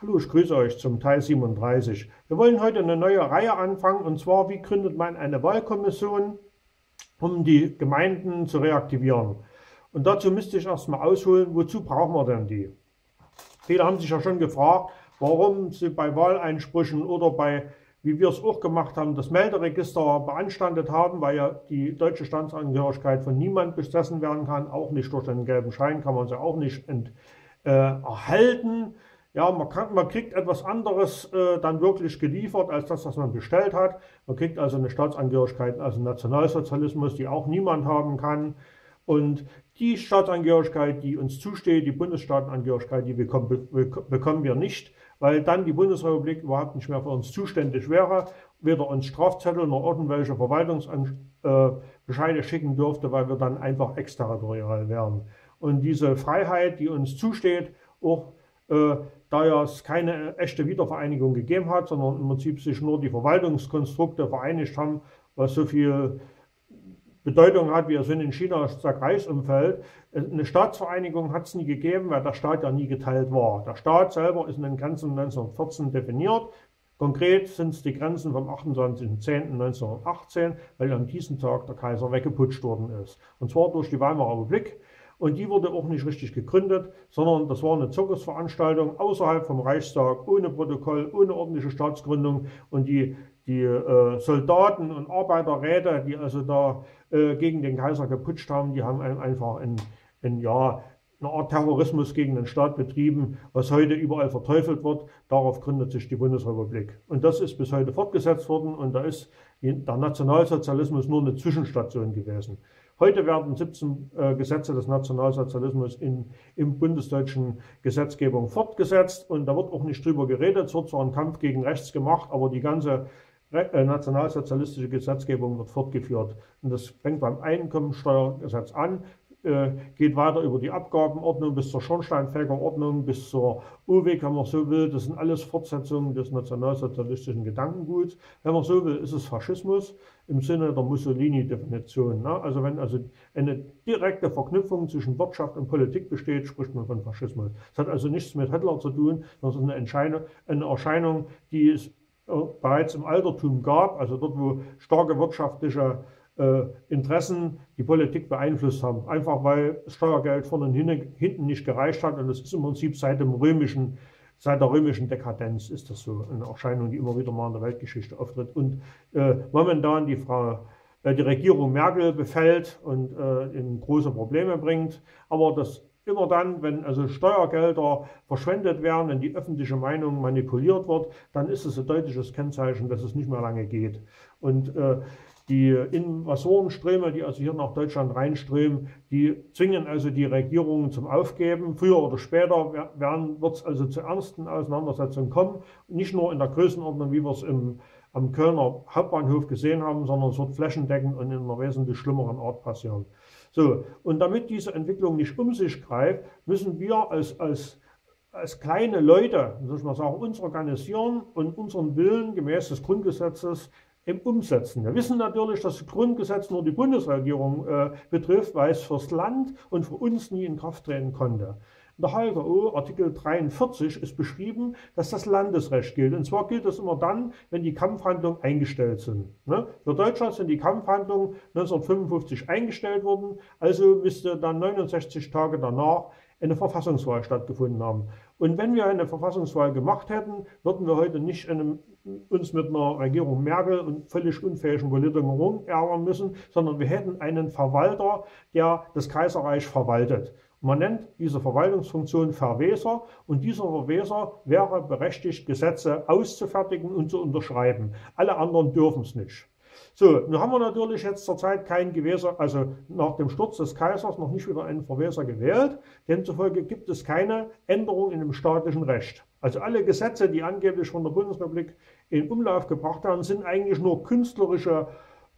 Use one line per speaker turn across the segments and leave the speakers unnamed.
Hallo, ich grüße euch zum Teil 37. Wir wollen heute eine neue Reihe anfangen und zwar, wie gründet man eine Wahlkommission, um die Gemeinden zu reaktivieren. Und dazu müsste ich erstmal ausholen, wozu brauchen wir denn die? Viele haben sich ja schon gefragt, warum sie bei Wahleinsprüchen oder bei, wie wir es auch gemacht haben, das Melderegister beanstandet haben, weil ja die deutsche Staatsangehörigkeit von niemand besessen werden kann, auch nicht durch den gelben Schein kann man sie auch nicht ent, äh, erhalten ja, man, kann, man kriegt etwas anderes äh, dann wirklich geliefert als das, was man bestellt hat. Man kriegt also eine Staatsangehörigkeit, also Nationalsozialismus, die auch niemand haben kann. Und die Staatsangehörigkeit, die uns zusteht, die Bundesstaatenangehörigkeit, die bekommen, bekommen wir nicht, weil dann die Bundesrepublik überhaupt nicht mehr für uns zuständig wäre, weder uns Strafzettel noch irgendwelche Verwaltungsbescheide äh, schicken dürfte, weil wir dann einfach exterritorial wären. Und diese Freiheit, die uns zusteht, auch äh, da es keine echte Wiedervereinigung gegeben hat, sondern im Prinzip sich nur die Verwaltungskonstrukte vereinigt haben, was so viel Bedeutung hat, wie es in China das Reichsumfeld. Eine Staatsvereinigung hat es nie gegeben, weil der Staat ja nie geteilt war. Der Staat selber ist in den Grenzen 1914 definiert. Konkret sind es die Grenzen vom 28.10.1918, weil an diesem Tag der Kaiser weggeputscht worden ist. Und zwar durch die Weimarer Republik. Und die wurde auch nicht richtig gegründet, sondern das war eine Zirkusveranstaltung außerhalb vom Reichstag, ohne Protokoll, ohne ordentliche Staatsgründung. Und die, die äh, Soldaten und Arbeiterräte, die also da äh, gegen den Kaiser geputscht haben, die haben einfach ein, ein ja, eine Art Terrorismus gegen den Staat betrieben, was heute überall verteufelt wird. Darauf gründet sich die Bundesrepublik. Und das ist bis heute fortgesetzt worden und da ist der Nationalsozialismus nur eine Zwischenstation gewesen. Heute werden 17 äh, Gesetze des Nationalsozialismus in, im bundesdeutschen Gesetzgebung fortgesetzt und da wird auch nicht drüber geredet. Es wird zwar ein Kampf gegen rechts gemacht, aber die ganze äh, nationalsozialistische Gesetzgebung wird fortgeführt. Und das fängt beim Einkommensteuergesetz an, äh, geht weiter über die Abgabenordnung bis zur Schornsteinfegerordnung, bis zur UWEG, wenn man so will. Das sind alles Fortsetzungen des nationalsozialistischen Gedankenguts. Wenn man so will, ist es Faschismus im Sinne der Mussolini-Definition. Ne? Also wenn also eine direkte Verknüpfung zwischen Wirtschaft und Politik besteht, spricht man von Faschismus. Das hat also nichts mit Hitler zu tun, sondern es ist eine, eine Erscheinung, die es äh, bereits im Altertum gab, also dort, wo starke wirtschaftliche äh, Interessen die Politik beeinflusst haben. Einfach weil Steuergeld vorne und hinten nicht gereicht hat. Und das ist im Prinzip seit dem römischen, seit der römischen Dekadenz ist das so eine Erscheinung, die immer wieder mal in der Weltgeschichte auftritt. Und äh, momentan die Frau äh, die Regierung Merkel befällt und äh, in große Probleme bringt. Aber das immer dann, wenn also Steuergelder verschwendet werden, wenn die öffentliche Meinung manipuliert wird, dann ist es ein deutliches Kennzeichen, dass es nicht mehr lange geht. Und äh, die Invasorenströme, die also hier nach Deutschland reinströmen, die zwingen also die Regierungen zum Aufgeben. Früher oder später wird es also zu ernsten Auseinandersetzungen kommen. Nicht nur in der Größenordnung, wie wir es im, am Kölner Hauptbahnhof gesehen haben, sondern es wird flächendeckend und in einer wesentlich schlimmeren Art passieren. So, und damit diese Entwicklung nicht um sich greift, müssen wir als, als als kleine Leute, muss man sagen, uns organisieren und unseren Willen gemäß des Grundgesetzes im Umsetzen. Wir wissen natürlich, dass das Grundgesetz nur die Bundesregierung äh, betrifft, weil es fürs Land und für uns nie in Kraft treten konnte. In der HGO Artikel 43 ist beschrieben, dass das Landesrecht gilt. Und zwar gilt das immer dann, wenn die Kampfhandlungen eingestellt sind. Ne? Für Deutschland sind die Kampfhandlungen 1955 eingestellt worden, also müsste dann 69 Tage danach eine Verfassungswahl stattgefunden haben. Und wenn wir eine Verfassungswahl gemacht hätten, würden wir heute nicht einem, uns mit einer Regierung Merkel und völlig unfähigen Politikern rumärgern müssen, sondern wir hätten einen Verwalter, der das Kaiserreich verwaltet. Man nennt diese Verwaltungsfunktion Verweser und dieser Verweser wäre berechtigt, Gesetze auszufertigen und zu unterschreiben. Alle anderen dürfen es nicht. So, nun haben wir natürlich jetzt zurzeit keinen Gewässer, also nach dem Sturz des Kaisers noch nicht wieder einen Verweser gewählt. Demzufolge gibt es keine Änderung in dem staatlichen Recht. Also alle Gesetze, die angeblich von der Bundesrepublik in Umlauf gebracht werden, sind eigentlich nur künstlerische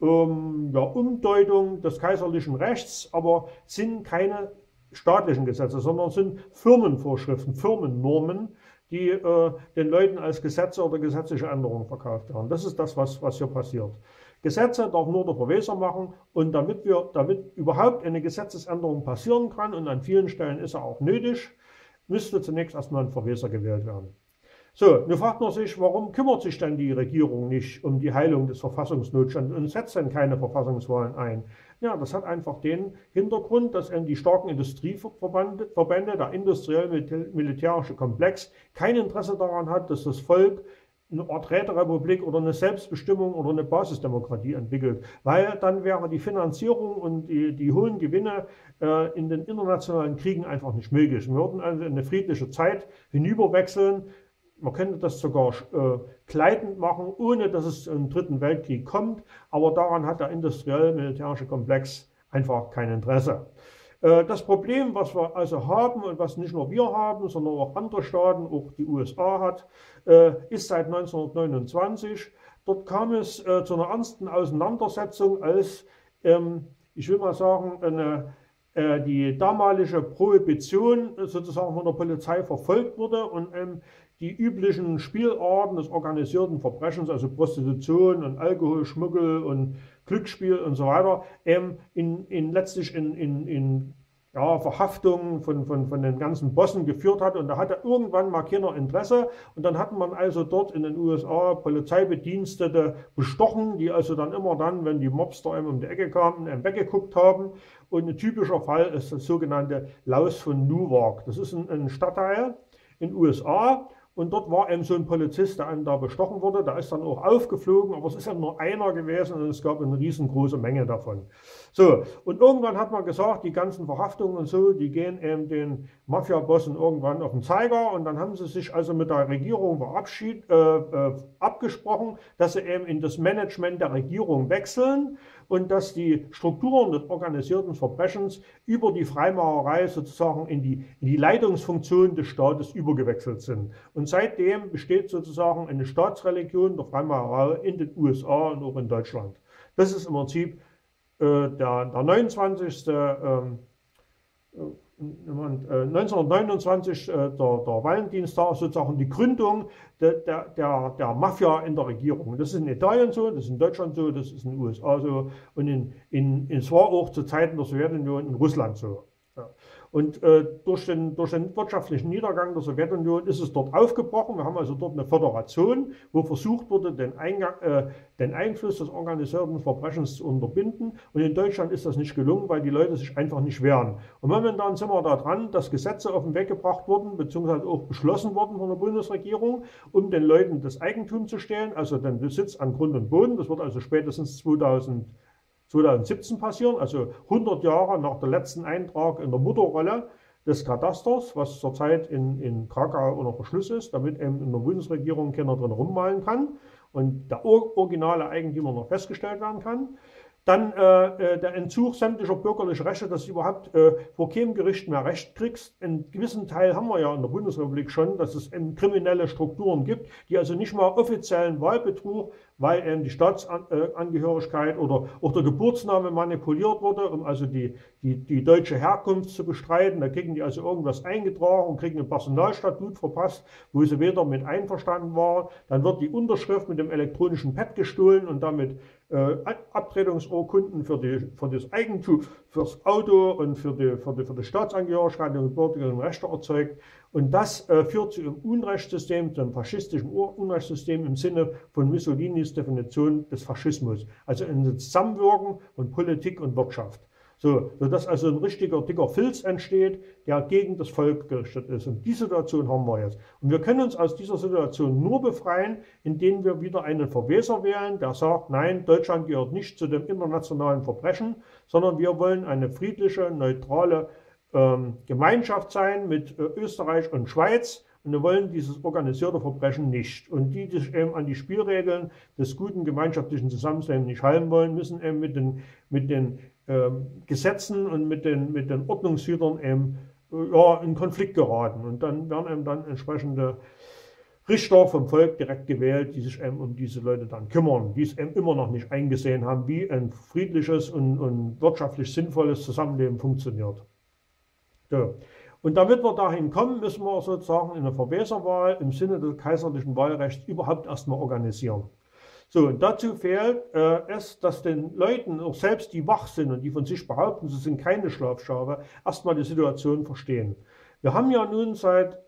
ähm, ja, Umdeutung des kaiserlichen Rechts, aber sind keine staatlichen Gesetze, sondern sind Firmenvorschriften, Firmennormen, die äh, den Leuten als Gesetze oder gesetzliche Änderungen verkauft werden. Das ist das, was, was hier passiert. Gesetze darf nur der Verweser machen und damit, wir, damit überhaupt eine Gesetzesänderung passieren kann und an vielen Stellen ist er auch nötig, müsste zunächst erstmal ein Verweser gewählt werden. So, nun fragt man sich, warum kümmert sich denn die Regierung nicht um die Heilung des Verfassungsnotstands und setzt denn keine Verfassungswahlen ein? Ja, das hat einfach den Hintergrund, dass eben die starken Industrieverbände, Verbände, der industriell-militärische Komplex kein Interesse daran hat, dass das Volk eine Art Räterepublik oder eine Selbstbestimmung oder eine Basisdemokratie entwickelt. Weil dann wäre die Finanzierung und die, die hohen Gewinne äh, in den internationalen Kriegen einfach nicht möglich. Wir würden also in eine friedliche Zeit hinüberwechseln, man könnte das sogar äh, gleitend machen, ohne dass es zum Dritten Weltkrieg kommt, aber daran hat der industriell-militärische Komplex einfach kein Interesse. Äh, das Problem, was wir also haben und was nicht nur wir haben, sondern auch andere Staaten, auch die USA hat, äh, ist seit 1929. Dort kam es äh, zu einer ernsten Auseinandersetzung, als, ähm, ich will mal sagen, eine, die damalige Prohibition sozusagen von der Polizei verfolgt wurde und ähm, die üblichen Spielarten des organisierten Verbrechens, also Prostitution und Alkoholschmuggel und Glücksspiel und so weiter, ähm, in, in letztlich in, in, in ja, Verhaftungen von, von, von den ganzen Bossen geführt hat. Und da hatte irgendwann mal keiner Interesse. Und dann hat man also dort in den USA Polizeibedienstete bestochen, die also dann immer dann, wenn die Mobster einem um die Ecke kamen, einem weggeguckt haben. Und ein typischer Fall ist das sogenannte Laus von Newark. Das ist ein, ein Stadtteil in den USA. Und dort war eben so ein Polizist, der einem da bestochen wurde. Der ist dann auch aufgeflogen, aber es ist ja nur einer gewesen und es gab eine riesengroße Menge davon. So, und irgendwann hat man gesagt, die ganzen Verhaftungen und so, die gehen eben den Mafia-Bossen irgendwann auf den Zeiger. Und dann haben sie sich also mit der Regierung verabschiedet, äh, äh, abgesprochen, dass sie eben in das Management der Regierung wechseln und dass die Strukturen des organisierten Verbrechens über die Freimaurerei sozusagen in die, in die Leitungsfunktion des Staates übergewechselt sind. Und seitdem besteht sozusagen eine Staatsreligion der Freimaurerei in den USA und auch in Deutschland. Das ist im Prinzip äh, der, der 29. Ähm, 1929 äh, äh, der, der Valentinstag sozusagen die Gründung der, der, der, Mafia in der Regierung. Das ist in Italien so, das ist in Deutschland so, das ist in den USA so und in, in, in es war auch zu Zeiten der Sowjetunion in Russland so. Und äh, durch, den, durch den wirtschaftlichen Niedergang der Sowjetunion ist es dort aufgebrochen. Wir haben also dort eine Föderation, wo versucht wurde, den, Eingang, äh, den Einfluss des organisierten Verbrechens zu unterbinden. Und in Deutschland ist das nicht gelungen, weil die Leute sich einfach nicht wehren. Und momentan sind wir da dran, dass Gesetze auf den Weg gebracht wurden, beziehungsweise auch beschlossen wurden von der Bundesregierung, um den Leuten das Eigentum zu stehlen, also den Besitz an Grund und Boden. Das wird also spätestens 2000 2017 passieren, also 100 Jahre nach der letzten Eintrag in der Mutterrolle des Katasters, was zurzeit in, in Krakau unter Verschluss ist, damit eben in der Bundesregierung keiner drin rummalen kann und der originale Eigentümer noch festgestellt werden kann. Dann äh, äh, der Entzug sämtlicher bürgerlicher Rechte, dass du überhaupt äh, vor keinem Gericht mehr Recht kriegst. Einen gewissen Teil haben wir ja in der Bundesrepublik schon, dass es kriminelle Strukturen gibt, die also nicht mal offiziellen Wahlbetrug, weil eben die Staatsangehörigkeit oder auch der Geburtsname manipuliert wurde, um also die, die, die deutsche Herkunft zu bestreiten. Da kriegen die also irgendwas eingetragen und kriegen ein Personalstatut verpasst, wo sie weder mit einverstanden waren. Dann wird die Unterschrift mit dem elektronischen Pad gestohlen und damit äh, Abtretungsurkunden für, die, für das Eigentum, fürs Auto und für die, für die, für die Staatsangehörigkeit und bürgerlichen Rechte erzeugt. Und das äh, führt zu einem Unrechtssystem, zu einem faschistischen Unrechtssystem im Sinne von Mussolinis Definition des Faschismus. Also ein Zusammenwirken von Politik und Wirtschaft. So, sodass also ein richtiger dicker Filz entsteht, der gegen das Volk gerichtet ist. Und die Situation haben wir jetzt. Und wir können uns aus dieser Situation nur befreien, indem wir wieder einen Verweser wählen, der sagt, nein, Deutschland gehört nicht zu dem internationalen Verbrechen, sondern wir wollen eine friedliche, neutrale ähm, Gemeinschaft sein mit äh, Österreich und Schweiz. Und wir wollen dieses organisierte Verbrechen nicht. Und die, die sich eben an die Spielregeln des guten gemeinschaftlichen Zusammenlebens nicht halten wollen, müssen eben mit den, mit den ähm, Gesetzen und mit den, mit den Ordnungshütern eben, äh, ja, in Konflikt geraten. Und dann werden eben dann entsprechende Richter vom Volk direkt gewählt, die sich um diese Leute dann kümmern, die es immer noch nicht eingesehen haben, wie ein friedliches und, und wirtschaftlich sinnvolles Zusammenleben funktioniert. So. Und damit wir dahin kommen, müssen wir sozusagen eine Verweserwahl im Sinne des kaiserlichen Wahlrechts überhaupt erstmal organisieren. So, und dazu fehlt äh, es, dass den Leuten, auch selbst die wach sind und die von sich behaupten, sie sind keine Schlafschafe, erstmal die Situation verstehen. Wir haben ja nun seit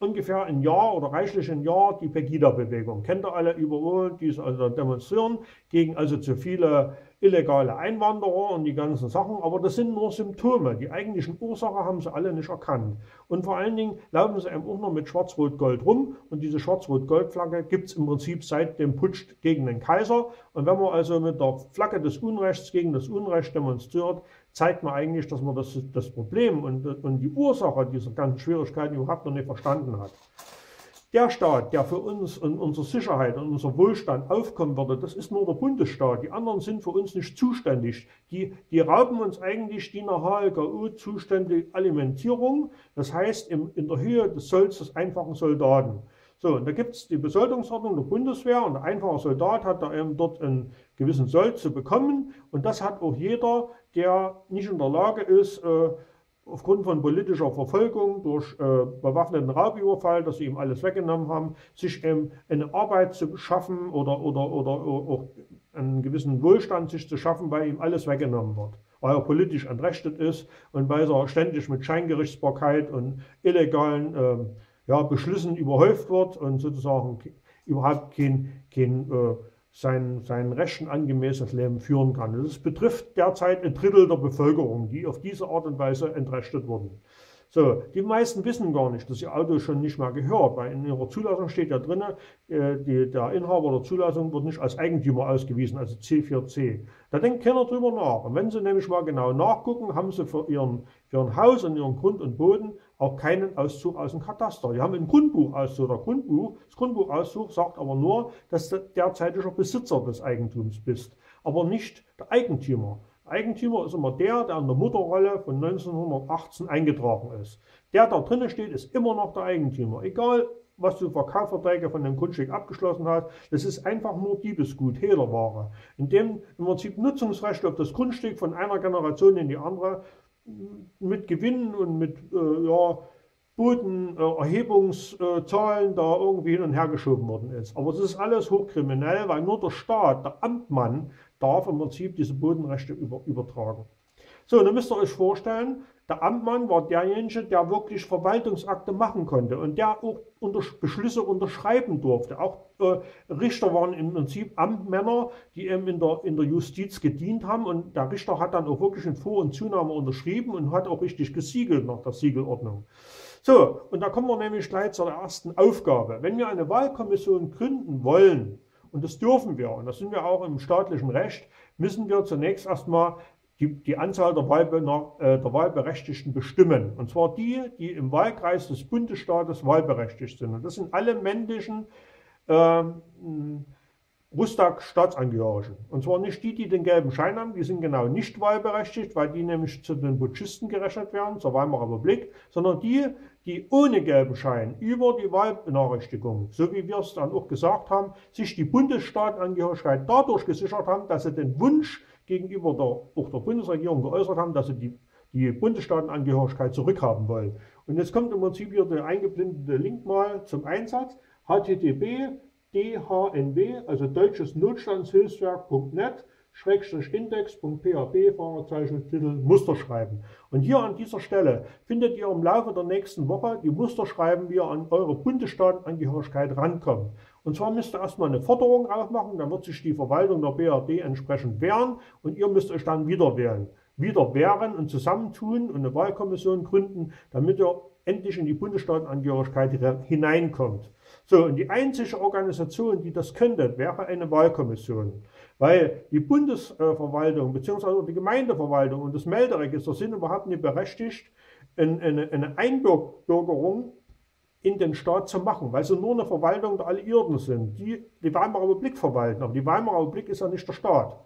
ungefähr ein Jahr oder reichlich ein Jahr die Pegida-Bewegung. Kennt ihr alle überall, die also demonstrieren gegen also zu viele illegale Einwanderer und die ganzen Sachen, aber das sind nur Symptome. Die eigentlichen Ursachen haben sie alle nicht erkannt. Und vor allen Dingen laufen sie eben auch noch mit Schwarz-Rot-Gold rum und diese Schwarz-Rot-Gold-Flagge gibt es im Prinzip seit dem Putsch gegen den Kaiser. Und wenn man also mit der Flagge des Unrechts gegen das Unrecht demonstriert, zeigt man eigentlich, dass man das, das Problem und, und die Ursache dieser ganzen Schwierigkeiten überhaupt noch nicht verstanden hat. Der Staat, der für uns und unsere Sicherheit und unser Wohlstand aufkommen würde, das ist nur der Bundesstaat. Die anderen sind für uns nicht zuständig. Die, die rauben uns eigentlich die nach HLKU zuständige Alimentierung, das heißt im, in der Höhe des Solls des einfachen Soldaten. So, und da gibt es die Besoldungsordnung der Bundeswehr und der einfache Soldat hat da eben dort einen gewissen Sold zu bekommen. Und das hat auch jeder, der nicht in der Lage ist, äh, aufgrund von politischer Verfolgung durch äh, bewaffneten Raubüberfall, dass sie ihm alles weggenommen haben, sich ähm, eine Arbeit zu schaffen oder, oder, oder auch einen gewissen Wohlstand sich zu schaffen, weil ihm alles weggenommen wird. Weil er politisch entrechtet ist und weil er ständig mit Scheingerichtsbarkeit und illegalen äh, ja, Beschlüssen überhäuft wird und sozusagen überhaupt kein, kein äh, sein, sein Rechten angemäßes Leben führen kann. Das betrifft derzeit ein Drittel der Bevölkerung, die auf diese Art und Weise entrechtet wurden. So, die meisten wissen gar nicht, dass ihr Auto schon nicht mehr gehört, weil in ihrer Zulassung steht ja drin, äh, der Inhaber der Zulassung wird nicht als Eigentümer ausgewiesen, also C4C. Da denkt keiner drüber nach. Und wenn Sie nämlich mal genau nachgucken, haben Sie für Ihren, für Ihren Haus und Ihren Grund und Boden auch keinen Auszug aus dem Kataster. Die haben einen Grundbuchauszug. Der Grundbuch, das Grundbuchauszug sagt aber nur, dass du derzeitiger Besitzer des Eigentums bist, aber nicht der Eigentümer. Eigentümer ist immer der, der in der Mutterrolle von 1918 eingetragen ist. Der da drinnen steht, ist immer noch der Eigentümer. Egal, was du für Kaufverträge von dem Grundstück abgeschlossen hast, das ist einfach nur Diebesgut, Hehlerware, in dem im Prinzip Nutzungsrechte auf das Grundstück von einer Generation in die andere mit Gewinnen und mit äh, ja, Bodenerhebungszahlen da irgendwie hin und her geschoben worden ist. Aber es ist alles hochkriminell, weil nur der Staat, der Amtmann, darf im Prinzip diese Bodenrechte über, übertragen. So, dann müsst ihr euch vorstellen, der Amtmann war derjenige, der wirklich Verwaltungsakte machen konnte und der auch unter Beschlüsse unterschreiben durfte. Auch äh, Richter waren im Prinzip Amtmänner, die eben in der, in der Justiz gedient haben und der Richter hat dann auch wirklich in Vor- und Zunahme unterschrieben und hat auch richtig gesiegelt nach der Siegelordnung. So, und da kommen wir nämlich gleich zur ersten Aufgabe. Wenn wir eine Wahlkommission gründen wollen, und das dürfen wir, und das sind wir auch im staatlichen Recht, müssen wir zunächst erstmal die, die Anzahl der, Wahlbe äh, der, Wahlberechtigten bestimmen. Und zwar die, die im Wahlkreis des Bundesstaates wahlberechtigt sind. Und das sind alle männlichen ähm, Rustag-Staatsangehörigen. Und zwar nicht die, die den gelben Schein haben, die sind genau nicht wahlberechtigt, weil die nämlich zu den Putschisten gerechnet werden, zur Weimarer Republik, sondern die, die ohne gelben Schein über die Wahlbenachrichtigung, so wie wir es dann auch gesagt haben, sich die Bundesstaatangehörigkeit dadurch gesichert haben, dass sie den Wunsch gegenüber der, auch der Bundesregierung geäußert haben, dass sie die, die Bundesstaatenangehörigkeit zurückhaben wollen. Und jetzt kommt im Prinzip hier der eingeblendete Link mal zum Einsatz. http DHNW, also deutsches Notstandshilfswerk.net, Schrägstrich Index.php, Fragezeichen, Titel, Musterschreiben. Und hier an dieser Stelle findet ihr im Laufe der nächsten Woche die Musterschreiben, wie ihr an eure Bundesstaatenangehörigkeit rankommt. Und zwar müsst ihr erstmal eine Forderung aufmachen, dann wird sich die Verwaltung der BRD entsprechend wehren und ihr müsst euch dann wieder wählen. Wieder wehren und zusammentun und eine Wahlkommission gründen, damit ihr endlich in die Bundesstaatenangehörigkeit hineinkommt. So, und die einzige Organisation, die das könnte, wäre eine Wahlkommission. Weil die Bundesverwaltung bzw. die Gemeindeverwaltung und das Melderegister sind überhaupt nicht berechtigt, eine Einbürgerung in den Staat zu machen, weil sie nur eine Verwaltung der Alliierten sind, die die Weimarer Republik verwalten. Aber die Weimarer Republik ist ja nicht der Staat.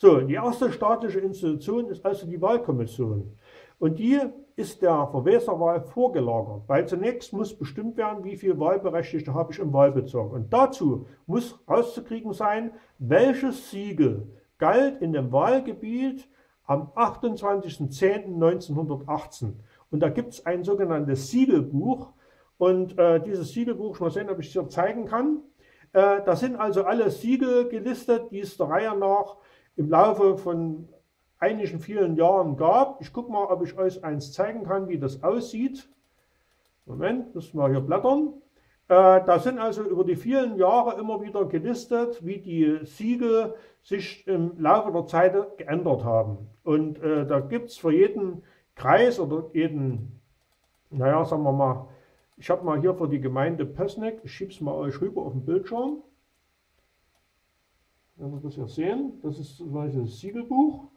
So, die erste staatliche Institution ist also die Wahlkommission. Und die ist der Verweserwahl vorgelagert, weil zunächst muss bestimmt werden, wie viele Wahlberechtigte habe ich im Wahlbezirk. Und dazu muss rauszukriegen sein, welches Siegel galt in dem Wahlgebiet am 28.10.1918. Und da gibt es ein sogenanntes Siegelbuch. Und äh, dieses Siegelbuch, ich mal sehen, ob ich es hier zeigen kann. Äh, da sind also alle Siegel gelistet, die es der Reihe nach im Laufe von einigen vielen Jahren gab. Ich gucke mal, ob ich euch eins zeigen kann, wie das aussieht. Moment, müssen wir hier blättern. Äh, da sind also über die vielen Jahre immer wieder gelistet, wie die Siegel sich im Laufe der Zeit geändert haben. Und äh, da gibt es für jeden Kreis oder jeden, naja, sagen wir mal, ich habe mal hier für die Gemeinde Pößneck, ich schiebe es mal euch rüber auf den Bildschirm. Wenn wir das hier sehen, das ist zum Beispiel das Siegelbuch.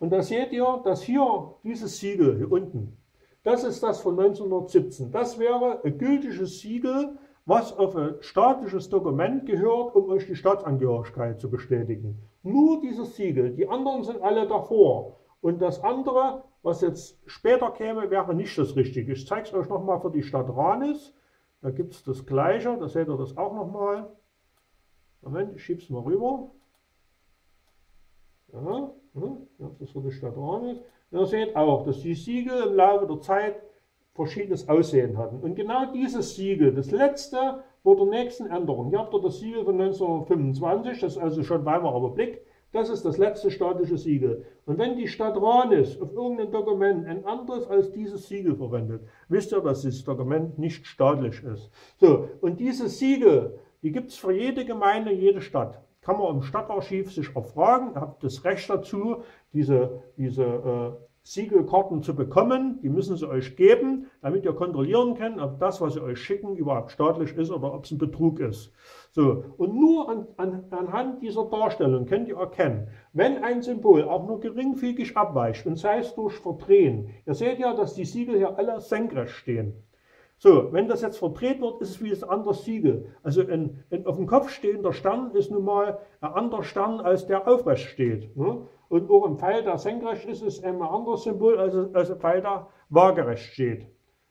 Und da seht ihr, dass hier dieses Siegel hier unten, das ist das von 1917. Das wäre ein gültiges Siegel, was auf ein staatliches Dokument gehört, um euch die Staatsangehörigkeit zu bestätigen. Nur dieses Siegel, die anderen sind alle davor. Und das andere, was jetzt später käme, wäre nicht das Richtige. Ich zeige es euch nochmal für die Stadt Ranis. Da gibt es das Gleiche, da seht ihr das auch nochmal. Moment, ich schiebe es mal rüber. Ja, das ist für die Stadt. Ihr seht auch, dass die Siegel im Laufe der Zeit verschiedenes Aussehen hatten. Und genau dieses Siegel, das letzte vor der nächsten Änderung, hier habt ihr das Siegel von 1925, das ist also schon Weimarer Republik, das ist das letzte staatliche Siegel. Und wenn die Stadt Ranis auf irgendein Dokument ein anderes als dieses Siegel verwendet, wisst ihr, dass dieses Dokument nicht staatlich ist. So, und dieses Siegel, die gibt es für jede Gemeinde, jede Stadt. Kann man im Stadtarchiv sich erfragen, ihr habt das Recht dazu, diese, diese äh, Siegelkarten zu bekommen. Die müssen sie euch geben, damit ihr kontrollieren könnt, ob das, was sie euch schicken, überhaupt staatlich ist oder ob es ein Betrug ist. So, und nur an, an, anhand dieser Darstellung könnt ihr erkennen, wenn ein Symbol auch nur geringfügig abweicht und sei es durch Verdrehen. Ihr seht ja, dass die Siegel hier alle senkrecht stehen. So, wenn das jetzt verdreht wird, ist es wie ein anderes Siegel. Also ein, ein auf dem Kopf stehender Stern ist nun mal ein anderer Stern, als der aufrecht steht. Ne? Und auch ein Pfeil, der senkrecht ist, ist ein anderes Symbol als, als ein Pfeil, der waagerecht steht.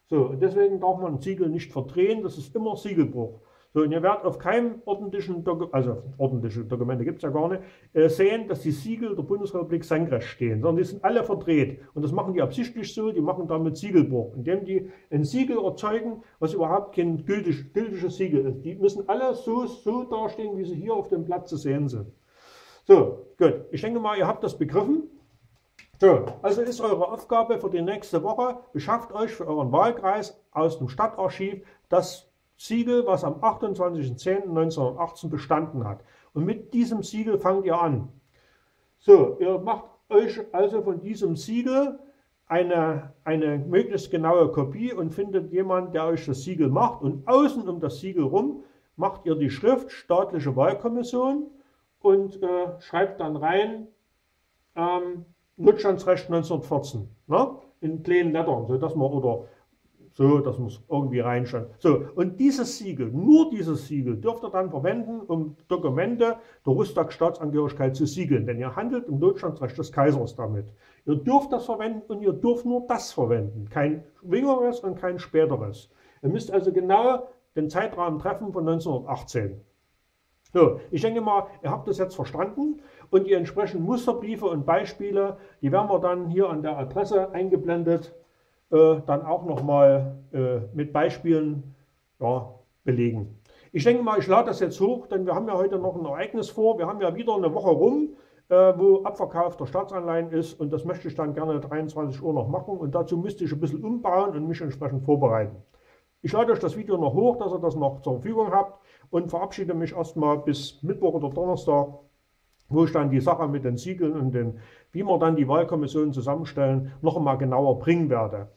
So, und deswegen darf man ein Siegel nicht verdrehen, das ist immer Siegelbruch. So, und ihr werdet auf keinem ordentlichen, Doku also ordentliche Dokumente gibt es ja gar nicht, äh, sehen, dass die Siegel der Bundesrepublik senkrecht stehen, sondern die sind alle verdreht. Und das machen die absichtlich so, die machen damit Siegelbruch, indem die ein Siegel erzeugen, was überhaupt kein gültig, gültiges Siegel ist. Die müssen alle so, so dastehen, wie sie hier auf dem Blatt zu sehen sind. So, gut. Ich denke mal, ihr habt das begriffen. So, also ist eure Aufgabe für die nächste Woche, beschafft euch für euren Wahlkreis aus dem Stadtarchiv das Siegel, was am 28.10.1918 bestanden hat. Und mit diesem Siegel fangt ihr an. So, ihr macht euch also von diesem Siegel eine, eine möglichst genaue Kopie und findet jemanden, der euch das Siegel macht. Und außen um das Siegel rum macht ihr die Schrift Staatliche Wahlkommission und äh, schreibt dann rein ähm, Notstandsrecht 1914 ne? in kleinen Lettern, so dass man oder so, das muss irgendwie reinschauen. So, und dieses Siegel, nur dieses Siegel, dürft ihr dann verwenden, um Dokumente der Rüstag-Staatsangehörigkeit zu siegeln. Denn ihr handelt im Notstandsrecht des Kaisers damit. Ihr dürft das verwenden und ihr dürft nur das verwenden. Kein Wingeres und kein späteres. Ihr müsst also genau den Zeitrahmen treffen von 1918. So, ich denke mal, ihr habt das jetzt verstanden und die entsprechenden Musterbriefe und Beispiele, die werden wir dann hier an der Adresse eingeblendet, äh, dann auch nochmal äh, mit Beispielen ja, belegen. Ich denke mal, ich lade das jetzt hoch, denn wir haben ja heute noch ein Ereignis vor. Wir haben ja wieder eine Woche rum, äh, wo Abverkauf der Staatsanleihen ist und das möchte ich dann gerne 23 Uhr noch machen und dazu müsste ich ein bisschen umbauen und mich entsprechend vorbereiten. Ich lade euch das Video noch hoch, dass ihr das noch zur Verfügung habt und verabschiede mich erstmal bis Mittwoch oder Donnerstag, wo ich dann die Sache mit den Siegeln und den, wie wir dann die Wahlkommission zusammenstellen, noch einmal genauer bringen werde.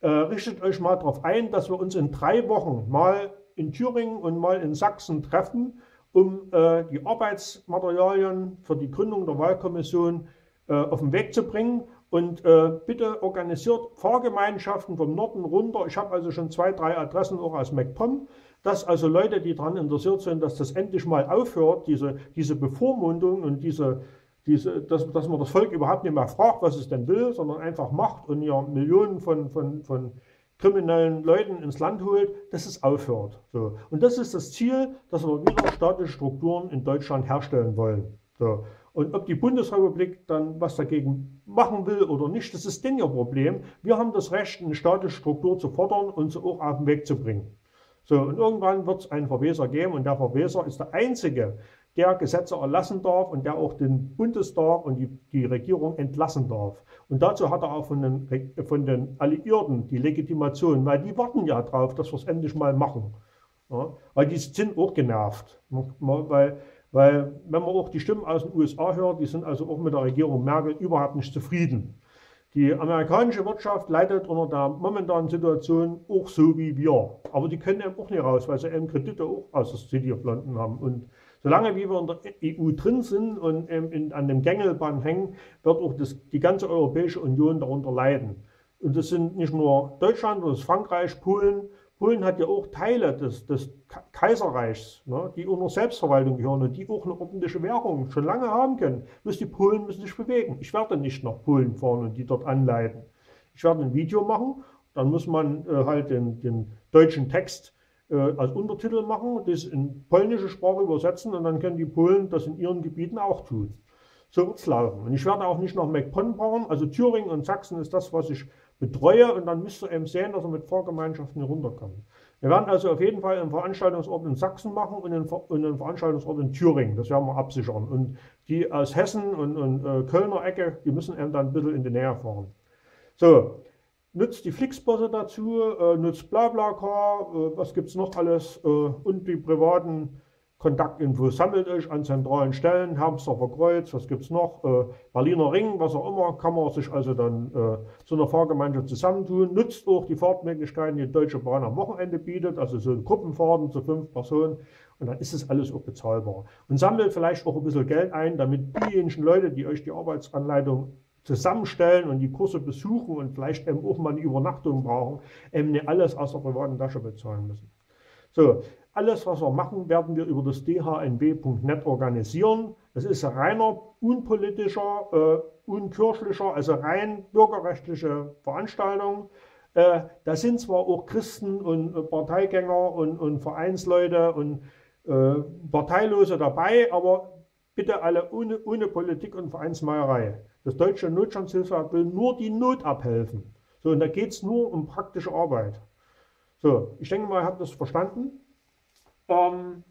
Äh, richtet euch mal darauf ein, dass wir uns in drei Wochen mal in Thüringen und mal in Sachsen treffen, um äh, die Arbeitsmaterialien für die Gründung der Wahlkommission äh, auf den Weg zu bringen. Und äh, bitte organisiert Fahrgemeinschaften vom Norden runter. Ich habe also schon zwei, drei Adressen auch aus MacPom dass also Leute, die daran interessiert sind, dass das endlich mal aufhört, diese, diese Bevormundung und diese, diese, dass, dass man das Volk überhaupt nicht mehr fragt, was es denn will, sondern einfach macht und ja Millionen von, von, von kriminellen Leuten ins Land holt, dass es aufhört. So. Und das ist das Ziel, dass wir wieder staatliche Strukturen in Deutschland herstellen wollen. So. Und ob die Bundesrepublik dann was dagegen machen will oder nicht, das ist denn ihr Problem. Wir haben das Recht, eine staatliche Struktur zu fordern und sie auch auf den Weg zu bringen. So, und irgendwann wird es einen Verweser geben und der Verweser ist der einzige, der Gesetze erlassen darf und der auch den Bundestag und die, die Regierung entlassen darf. Und dazu hat er auch von den, von den Alliierten die Legitimation, weil die warten ja drauf, dass wir es endlich mal machen. Ja, weil die sind auch genervt. Weil, weil, wenn man auch die Stimmen aus den USA hört, die sind also auch mit der Regierung Merkel überhaupt nicht zufrieden. Die amerikanische Wirtschaft leidet unter der momentanen Situation auch so wie wir. Aber die können eben auch nicht raus, weil sie eben Kredite auch aus der City of London haben. Und solange wir in der EU drin sind und in, an dem Gängelband hängen, wird auch das, die ganze Europäische Union darunter leiden. Und das sind nicht nur Deutschland, das ist Frankreich, Polen, Polen hat ja auch Teile des, des Kaiserreichs, ne, die unter Selbstverwaltung gehören und die auch eine ordentliche Währung schon lange haben können. Bloß die Polen müssen sich bewegen. Ich werde nicht nach Polen fahren und die dort anleiten. Ich werde ein Video machen, dann muss man äh, halt den, den, deutschen Text äh, als Untertitel machen, das in polnische Sprache übersetzen und dann können die Polen das in ihren Gebieten auch tun. So wird es laufen. Und ich werde auch nicht nach MacPon fahren, also Thüringen und Sachsen ist das, was ich betreue und dann müsst ihr eben sehen, dass er mit Vorgemeinschaften herunterkommt. Wir werden also auf jeden Fall einen Veranstaltungsort in Sachsen machen und einen, und einen Veranstaltungsort in Thüringen. Das werden wir absichern. Und die aus Hessen und, und äh, Kölner Ecke, die müssen eben dann ein bisschen in die Nähe fahren. So, nutzt die Flixbusse dazu, äh, nutzt BlaBlaCar, äh, was gibt es noch alles äh, und die privaten Kontaktinfo sammelt euch an zentralen Stellen, Hermsdorfer Kreuz, was gibt es noch, äh, Berliner Ring, was auch immer, kann man sich also dann äh, zu einer Fahrgemeinschaft zusammentun. Nutzt auch die Fahrtmöglichkeiten, die Deutsche Bahn am Wochenende bietet, also so Gruppenfahrten zu fünf Personen. Und dann ist es alles auch bezahlbar. Und sammelt vielleicht auch ein bisschen Geld ein, damit diejenigen Leute, die euch die Arbeitsanleitung zusammenstellen und die Kurse besuchen und vielleicht eben auch mal eine Übernachtung brauchen, eben nicht alles aus der privaten Tasche bezahlen müssen. So, alles, was wir machen, werden wir über das dhnb.net organisieren. Das ist reiner unpolitischer, äh, unkirchlicher, also rein bürgerrechtliche Veranstaltung. Äh, da sind zwar auch Christen und äh, Parteigänger und, und Vereinsleute und äh, Parteilose dabei, aber bitte alle ohne, ohne Politik und Vereinsmeierei. Das deutsche Notstandshilfe will nur die Not abhelfen. So, und da geht es nur um praktische Arbeit. So, ich denke mal, ihr habt das verstanden. Ähm,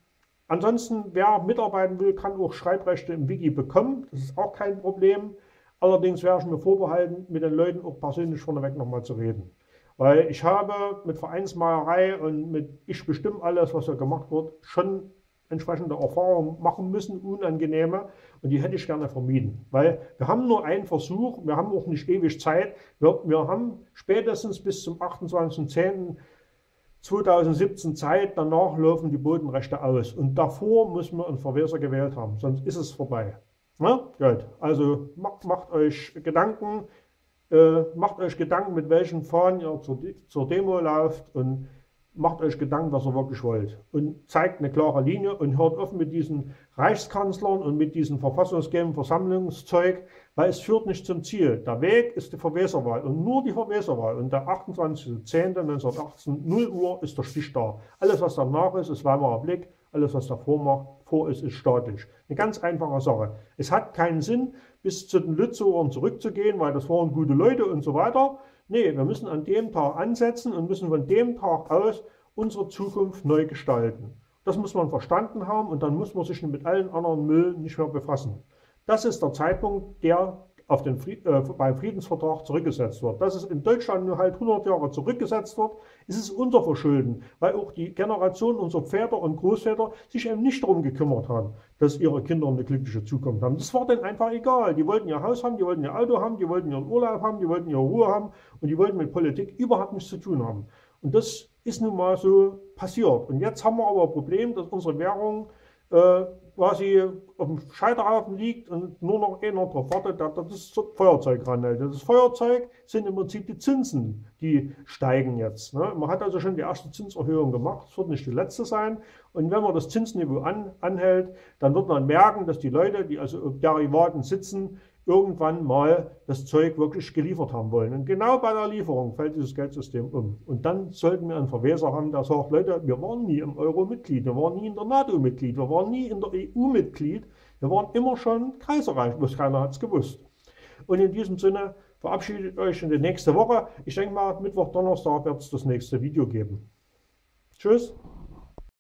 ansonsten, wer mitarbeiten will, kann auch Schreibrechte im Wiki bekommen. Das ist auch kein Problem. Allerdings wäre ich mir vorbehalten, mit den Leuten auch persönlich vorneweg nochmal zu reden. Weil ich habe mit Vereinsmalerei und mit ich bestimme alles, was da gemacht wird, schon entsprechende Erfahrungen machen müssen, unangenehme, und die hätte ich gerne vermieden. Weil wir haben nur einen Versuch, wir haben auch nicht ewig Zeit. Wir, wir haben spätestens bis zum 28.10. 2017 Zeit, danach laufen die Bodenrechte aus. Und davor müssen wir einen Verweser gewählt haben, sonst ist es vorbei. Na, gut, also macht, macht euch Gedanken, äh, macht euch Gedanken, mit welchen Fahnen ihr zur, zur Demo lauft und macht euch Gedanken, was ihr wirklich wollt. Und zeigt eine klare Linie und hört auf mit diesen Reichskanzlern und mit diesem verfassungsgebenden Versammlungszeug, weil es führt nicht zum Ziel. Der Weg ist die Verweserwahl und nur die Verweserwahl. Und der 28.10.1918, 0 Uhr ist der Stich da. Alles, was danach ist, ist Weimarer Blick. Alles, was davor vor ist, ist staatlich. Eine ganz einfache Sache. Es hat keinen Sinn, bis zu den Lützowern zurückzugehen, weil das waren gute Leute und so weiter. Nee, wir müssen an dem Tag ansetzen und müssen von dem Tag aus unsere Zukunft neu gestalten. Das muss man verstanden haben und dann muss man sich mit allen anderen Müll nicht mehr befassen. Das ist der Zeitpunkt, der auf den Fried, äh, beim Friedensvertrag zurückgesetzt wird. Dass es in Deutschland nur halt 100 Jahre zurückgesetzt wird, ist es unser Verschulden, weil auch die Generation unserer Väter und Großväter sich eben nicht darum gekümmert haben, dass ihre Kinder eine glückliche Zukunft haben. Das war denen einfach egal. Die wollten ihr Haus haben, die wollten ihr Auto haben, die wollten ihren Urlaub haben, die wollten ihre Ruhe haben und die wollten mit Politik überhaupt nichts zu tun haben. Und das ist nun mal so passiert. Und jetzt haben wir aber ein Problem, dass unsere Währung äh, quasi auf dem Scheiterhaufen liegt und nur noch einer drauf wartet, der das Feuerzeug ranhält. Das Feuerzeug sind im Prinzip die Zinsen, die steigen jetzt. Ne? Man hat also schon die erste Zinserhöhung gemacht, es wird nicht die letzte sein. Und wenn man das Zinsniveau an, anhält, dann wird man merken, dass die Leute, die also auf Derivaten sitzen, irgendwann mal das Zeug wirklich geliefert haben wollen. Und genau bei der Lieferung fällt dieses Geldsystem um. Und dann sollten wir einen Verweser haben, der sagt, Leute, wir waren nie im Euro-Mitglied, wir waren nie in der NATO-Mitglied, wir waren nie in der EU-Mitglied, wir waren immer schon Kaiserreich, bloß keiner hat es gewusst. Und in diesem Sinne verabschiedet euch in die nächste Woche. Ich denke mal, Mittwoch, Donnerstag wird es das nächste Video geben. Tschüss.